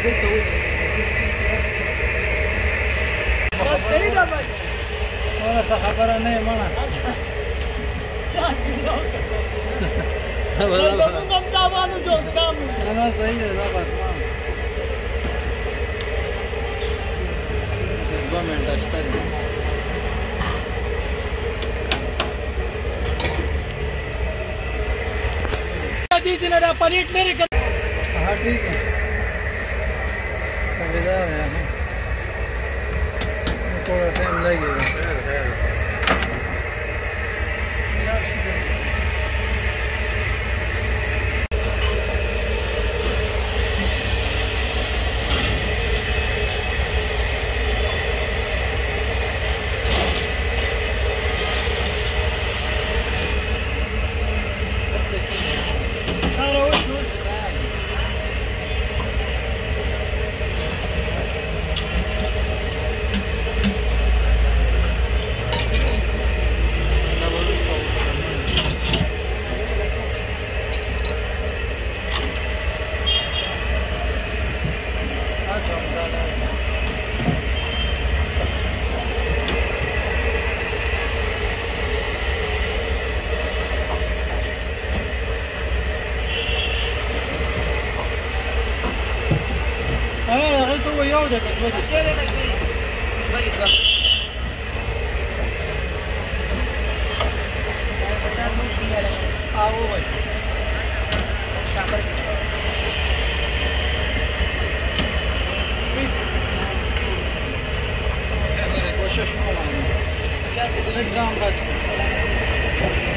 مانا څه خبره نه یې مانا نه صحیح دی دا بس دوه منټه شته دي दीजिए ना पनीर नहीं कर हाँ ठीक है मज़ेदार है यहाँ थोड़ा टाइम लगेगा को यो हो जाता है चले ना बड़ी बात आओ भाई शापर कोशिश करो एग्जाम बच